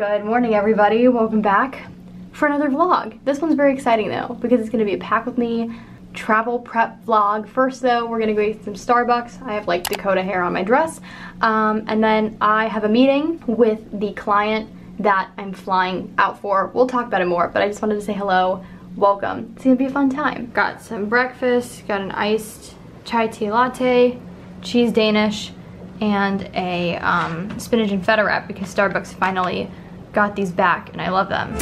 Good morning everybody, welcome back for another vlog. This one's very exciting though because it's gonna be a pack with me travel prep vlog. First though, we're gonna go eat some Starbucks. I have like Dakota hair on my dress. Um, and then I have a meeting with the client that I'm flying out for. We'll talk about it more, but I just wanted to say hello, welcome. It's gonna be a fun time. Got some breakfast, got an iced chai tea latte, cheese Danish, and a um, spinach and feta wrap because Starbucks finally got these back and I love them.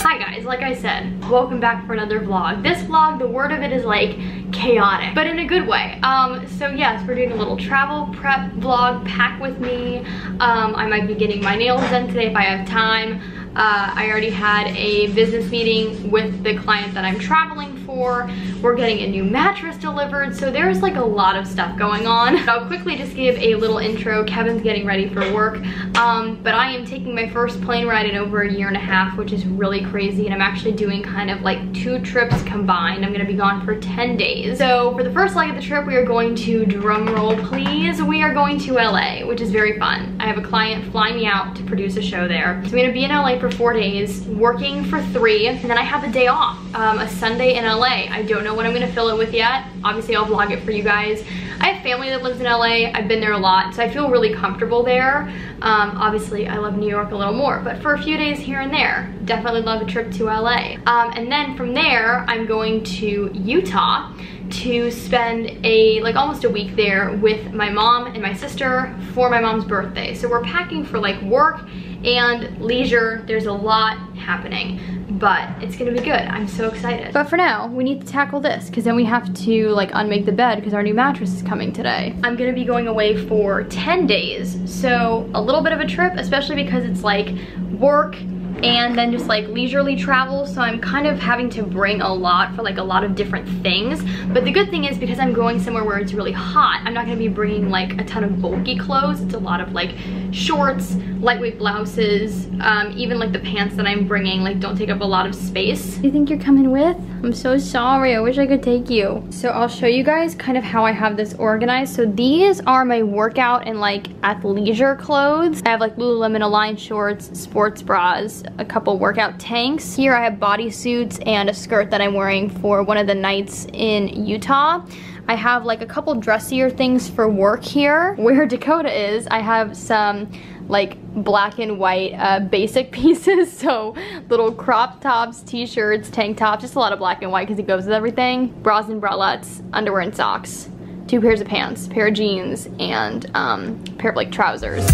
Hi guys, like I said, welcome back for another vlog. This vlog, the word of it is like chaotic, but in a good way. Um, so yes, we're doing a little travel prep vlog, pack with me. Um, I might be getting my nails done today if I have time. Uh, I already had a business meeting with the client that I'm traveling for. We're getting a new mattress delivered, so there's like a lot of stuff going on. I'll quickly just give a little intro. Kevin's getting ready for work, um, but I am taking my first plane ride in over a year and a half, which is really crazy, and I'm actually doing kind of like two trips combined. I'm gonna be gone for 10 days. So for the first leg of the trip, we are going to, drum roll please, we are going to LA, which is very fun. I have a client flying me out to produce a show there. So I'm gonna be in LA for four days, working for three, and then I have a day off, um, a Sunday in LA. I don't know what I'm gonna fill it with yet. Obviously, I'll vlog it for you guys. I have family that lives in LA. I've been there a lot, so I feel really comfortable there. Um, obviously, I love New York a little more, but for a few days here and there, definitely love a trip to LA. Um, and then from there, I'm going to Utah to spend a like almost a week there with my mom and my sister for my mom's birthday. So we're packing for like work and leisure. There's a lot happening, but it's gonna be good. I'm so excited. But for now, we need to tackle this because then we have to like unmake the bed because our new mattress is coming today. I'm gonna be going away for 10 days. So a little bit of a trip, especially because it's like work, and then just like leisurely travel. So I'm kind of having to bring a lot for like a lot of different things. But the good thing is because I'm going somewhere where it's really hot I'm not going to be bringing like a ton of bulky clothes. It's a lot of like shorts lightweight blouses um, even like the pants that I'm bringing like don't take up a lot of space. You think you're coming with? I'm so sorry. I wish I could take you. So I'll show you guys kind of how I have this organized. So these are my workout and like athleisure clothes. I have like Lululemon Align shorts sports bras a couple workout tanks. Here I have bodysuits and a skirt that I'm wearing for one of the nights in Utah. I have like a couple dressier things for work here. Where Dakota is, I have some like black and white uh, basic pieces. So little crop tops, t-shirts, tank tops, just a lot of black and white because it goes with everything. Bras and bralettes, underwear and socks. Two pairs of pants, pair of jeans, and um, pair of like trousers.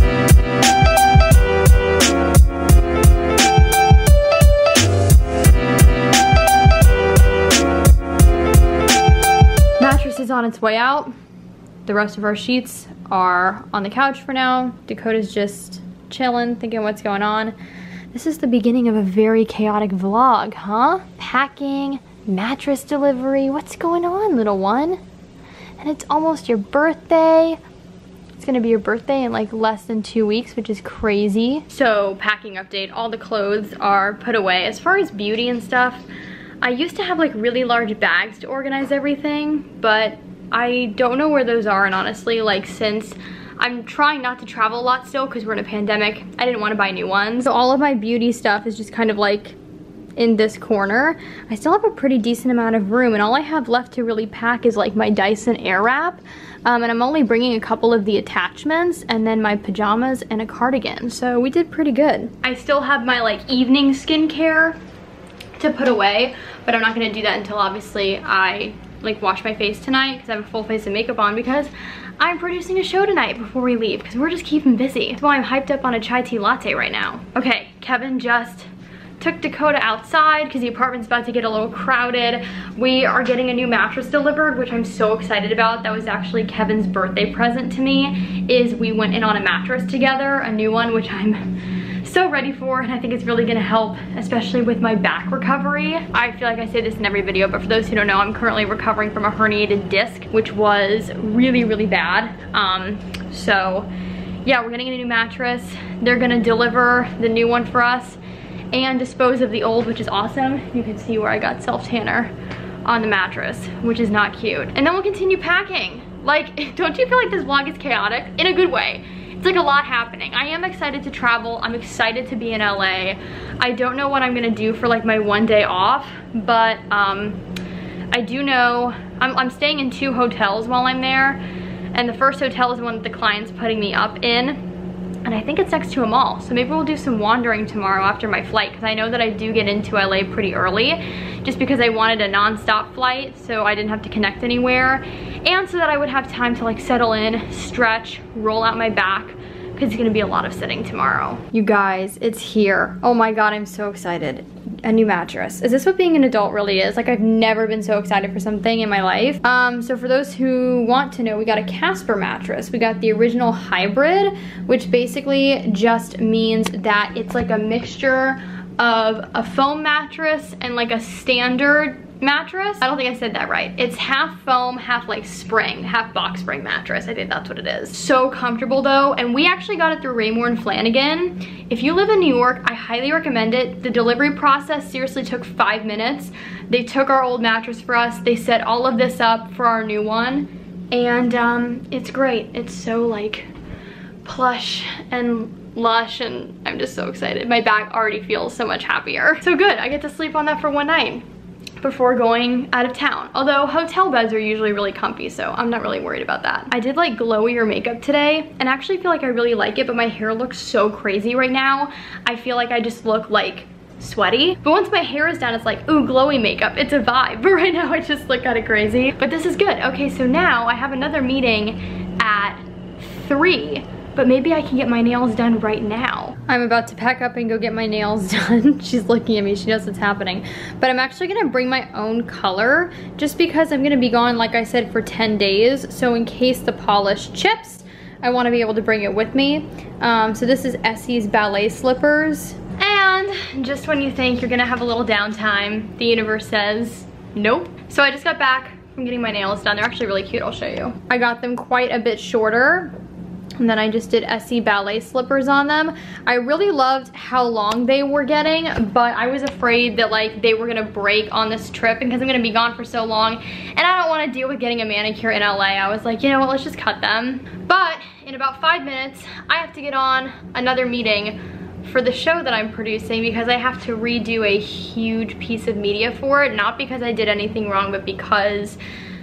On its way out. The rest of our sheets are on the couch for now. Dakota's just chilling, thinking what's going on. This is the beginning of a very chaotic vlog, huh? Packing, mattress delivery, what's going on, little one? And it's almost your birthday. It's gonna be your birthday in like less than two weeks, which is crazy. So packing update, all the clothes are put away. As far as beauty and stuff, I used to have like really large bags to organize everything, but I don't know where those are and honestly like since I'm trying not to travel a lot still because we're in a pandemic, I didn't want to buy new ones. So all of my beauty stuff is just kind of like in this corner. I still have a pretty decent amount of room and all I have left to really pack is like my Dyson Airwrap. Um, and I'm only bringing a couple of the attachments and then my pajamas and a cardigan. So we did pretty good. I still have my like evening skincare to put away, but I'm not gonna do that until obviously I like wash my face tonight because I have a full face of makeup on because I'm producing a show tonight before we leave because we're just keeping busy. That's why I'm hyped up on a chai tea latte right now. Okay, Kevin just took Dakota outside because the apartment's about to get a little crowded. We are getting a new mattress delivered, which I'm so excited about. That was actually Kevin's birthday present to me, is we went in on a mattress together, a new one, which I'm so ready for and I think it's really gonna help, especially with my back recovery. I feel like I say this in every video, but for those who don't know, I'm currently recovering from a herniated disc, which was really, really bad. Um, so yeah, we're getting a new mattress. They're gonna deliver the new one for us and dispose of the old, which is awesome. You can see where I got self-tanner on the mattress, which is not cute. And then we'll continue packing. Like, don't you feel like this vlog is chaotic? In a good way it's like a lot happening. I am excited to travel. I'm excited to be in LA. I don't know what I'm gonna do for like my one day off, but um, I do know I'm, I'm staying in two hotels while I'm there. And the first hotel is one that the client's putting me up in and I think it's next to a mall. So maybe we'll do some wandering tomorrow after my flight because I know that I do get into LA pretty early just because I wanted a non-stop flight so I didn't have to connect anywhere and so that I would have time to like settle in, stretch, roll out my back because it's gonna be a lot of sitting tomorrow. You guys, it's here. Oh my God, I'm so excited a new mattress. Is this what being an adult really is? Like I've never been so excited for something in my life. Um, so for those who want to know, we got a Casper mattress. We got the original hybrid, which basically just means that it's like a mixture of a foam mattress and like a standard mattress. I don't think I said that right. It's half foam, half like spring, half box spring mattress. I think that's what it is. So comfortable though. And we actually got it through Raymour and Flanigan. If you live in New York, I highly recommend it. The delivery process seriously took five minutes. They took our old mattress for us. They set all of this up for our new one. And um, it's great. It's so like plush and lush and I'm just so excited. My back already feels so much happier. So good, I get to sleep on that for one night before going out of town. Although hotel beds are usually really comfy, so I'm not really worried about that. I did like glowier makeup today and actually feel like I really like it, but my hair looks so crazy right now. I feel like I just look like sweaty. But once my hair is done, it's like, ooh, glowy makeup. It's a vibe. But right now I just look kind of crazy. But this is good. Okay, so now I have another meeting at three but maybe I can get my nails done right now. I'm about to pack up and go get my nails done. She's looking at me, she knows what's happening. But I'm actually gonna bring my own color just because I'm gonna be gone, like I said, for 10 days. So in case the polish chips, I wanna be able to bring it with me. Um, so this is Essie's ballet slippers. And just when you think you're gonna have a little downtime, the universe says, nope. So I just got back from getting my nails done. They're actually really cute, I'll show you. I got them quite a bit shorter and then I just did Essie ballet slippers on them. I really loved how long they were getting, but I was afraid that like they were gonna break on this trip because I'm gonna be gone for so long and I don't wanna deal with getting a manicure in LA. I was like, you know what, let's just cut them. But in about five minutes, I have to get on another meeting for the show that I'm producing because I have to redo a huge piece of media for it, not because I did anything wrong, but because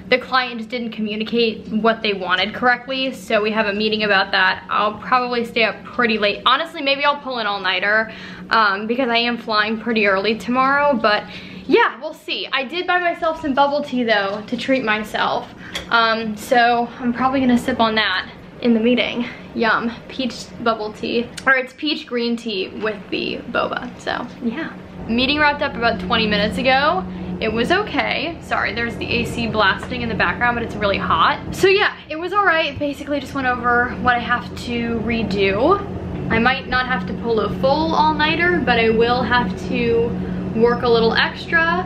the client just didn't communicate what they wanted correctly, so we have a meeting about that. I'll probably stay up pretty late. Honestly, maybe I'll pull an all-nighter um, because I am flying pretty early tomorrow, but yeah, we'll see. I did buy myself some bubble tea though to treat myself, um, so I'm probably gonna sip on that in the meeting. Yum, peach bubble tea, or it's peach green tea with the boba, so yeah. Meeting wrapped up about 20 minutes ago it was okay. Sorry, there's the AC blasting in the background, but it's really hot. So yeah, it was all right. Basically just went over what I have to redo. I might not have to pull a full all-nighter, but I will have to work a little extra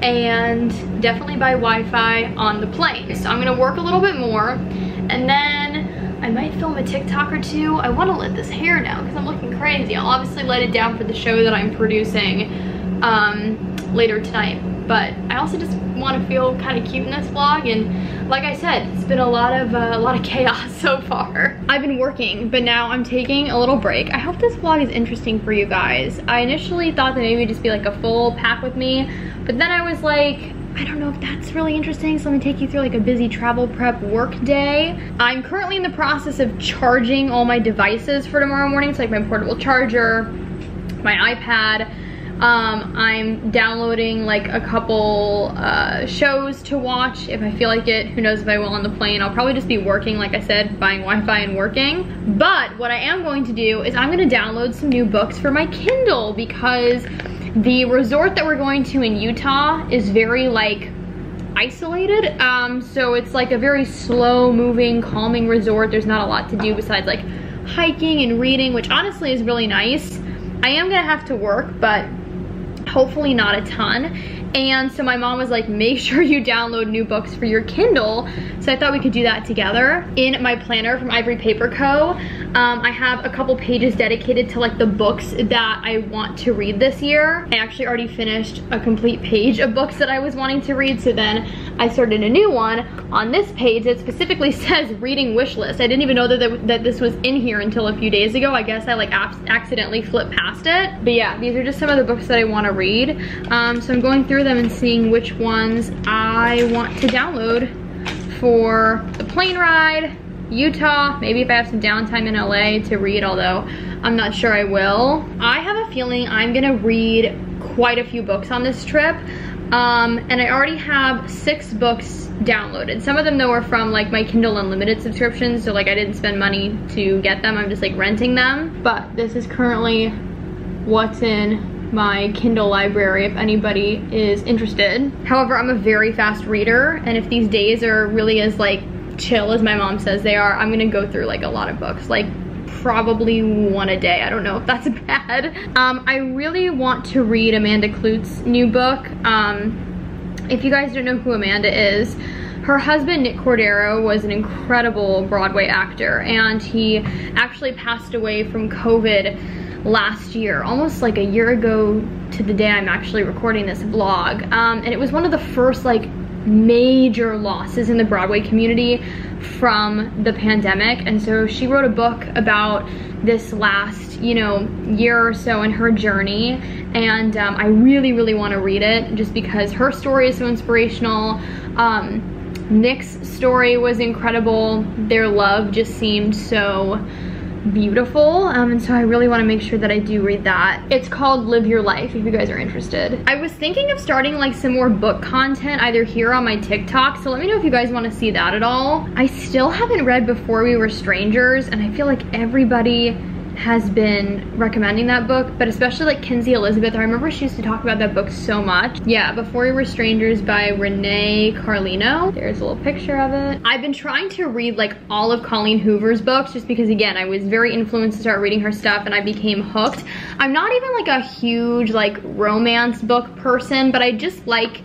and definitely buy Wi-Fi on the plane. So I'm gonna work a little bit more and then I might film a TikTok or two. I wanna let this hair down because I'm looking crazy. I'll obviously let it down for the show that I'm producing um, later tonight but I also just want to feel kind of cute in this vlog and like I said it's been a lot of uh, a lot of chaos so far. I've been working but now I'm taking a little break. I hope this vlog is interesting for you guys. I initially thought that maybe just be like a full pack with me but then I was like I don't know if that's really interesting, so let me take you through like a busy travel prep work day. I'm currently in the process of charging all my devices for tomorrow morning, so like my portable charger, my iPad, um, I'm downloading like a couple uh, shows to watch if I feel like it. Who knows if I will on the plane. I'll probably just be working, like I said, buying Wi-Fi and working. But what I am going to do is I'm gonna download some new books for my Kindle because the resort that we're going to in Utah is very like isolated. Um, so it's like a very slow moving, calming resort. There's not a lot to do besides like hiking and reading, which honestly is really nice. I am gonna have to work, but hopefully not a ton. And so my mom was like, make sure you download new books for your Kindle. So I thought we could do that together. In my planner from Ivory Paper Co, um, I have a couple pages dedicated to like the books that I want to read this year. I actually already finished a complete page of books that I was wanting to read. So then I started a new one on this page that specifically says reading wish list. I didn't even know that, that, this was in here until a few days ago. I guess I like accidentally flipped past it. But yeah, these are just some of the books that I want to read. Um, so I'm going through them and seeing which ones I want to download for the plane ride, Utah, maybe if I have some downtime in LA to read, although I'm not sure I will. I have a feeling I'm gonna read quite a few books on this trip. Um, and I already have six books downloaded. Some of them though are from like my Kindle Unlimited subscriptions, so like I didn't spend money to get them, I'm just like renting them. But this is currently what's in my Kindle library if anybody is interested. However, I'm a very fast reader, and if these days are really as like chill as my mom says they are, I'm gonna go through like a lot of books. Like probably one a day. I don't know if that's bad. Um, I really want to read Amanda Kloots' new book. Um, if you guys don't know who Amanda is, her husband, Nick Cordero, was an incredible Broadway actor and he actually passed away from COVID last year, almost like a year ago to the day I'm actually recording this vlog. Um, and it was one of the first like major losses in the Broadway community from the pandemic. And so she wrote a book about this last, you know, year or so in her journey. And um, I really, really want to read it just because her story is so inspirational. Um, Nick's story was incredible. Their love just seemed so beautiful um, and so I really want to make sure that I do read that. It's called Live Your Life if you guys are interested. I was thinking of starting like some more book content either here on my TikTok so let me know if you guys want to see that at all. I still haven't read Before We Were Strangers and I feel like everybody has been recommending that book, but especially like Kinsey Elizabeth. I remember she used to talk about that book so much. Yeah, Before We Were Strangers by Renee Carlino. There's a little picture of it. I've been trying to read like all of Colleen Hoover's books just because again, I was very influenced to start reading her stuff and I became hooked. I'm not even like a huge like romance book person, but I just like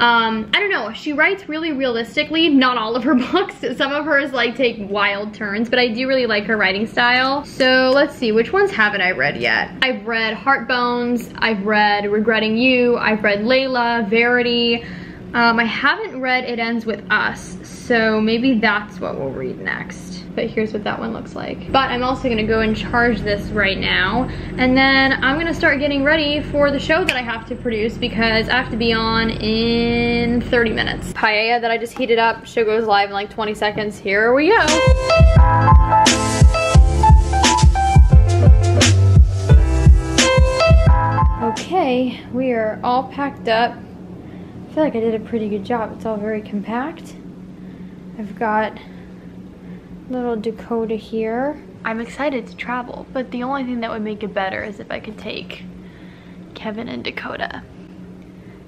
um, I don't know, she writes really realistically, not all of her books. Some of hers like take wild turns, but I do really like her writing style. So let's see, which ones haven't I read yet? I've read Heartbones, I've read Regretting You, I've read Layla, Verity. Um, I haven't read It Ends With Us, so maybe that's what we'll read next but here's what that one looks like. But I'm also gonna go and charge this right now. And then I'm gonna start getting ready for the show that I have to produce because I have to be on in 30 minutes. Paella that I just heated up, show goes live in like 20 seconds. Here we go. Okay, we are all packed up. I feel like I did a pretty good job. It's all very compact. I've got little Dakota here. I'm excited to travel, but the only thing that would make it better is if I could take Kevin and Dakota.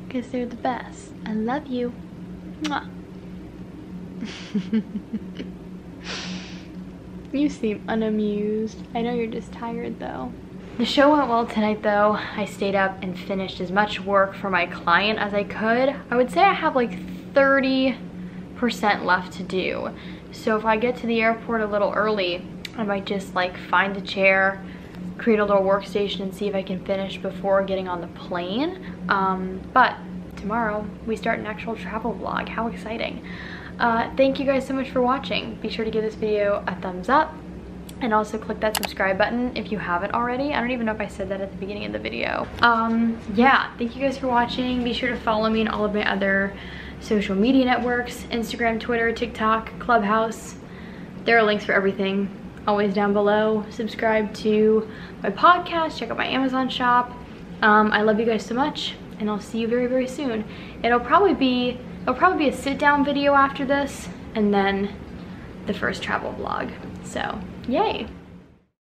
Because they're the best. I love you. Mwah. you seem unamused. I know you're just tired though. The show went well tonight though. I stayed up and finished as much work for my client as I could. I would say I have like 30% left to do. So if I get to the airport a little early, I might just like find a chair, create a little workstation and see if I can finish before getting on the plane. Um, but tomorrow we start an actual travel vlog. How exciting. Uh, thank you guys so much for watching. Be sure to give this video a thumbs up and also click that subscribe button if you haven't already. I don't even know if I said that at the beginning of the video. Um, yeah, thank you guys for watching. Be sure to follow me on all of my other social media networks, Instagram, Twitter, TikTok, Clubhouse. There are links for everything always down below. Subscribe to my podcast, check out my Amazon shop. Um, I love you guys so much and I'll see you very, very soon. It'll probably be, it'll probably be a sit down video after this and then the first travel vlog. So, yay.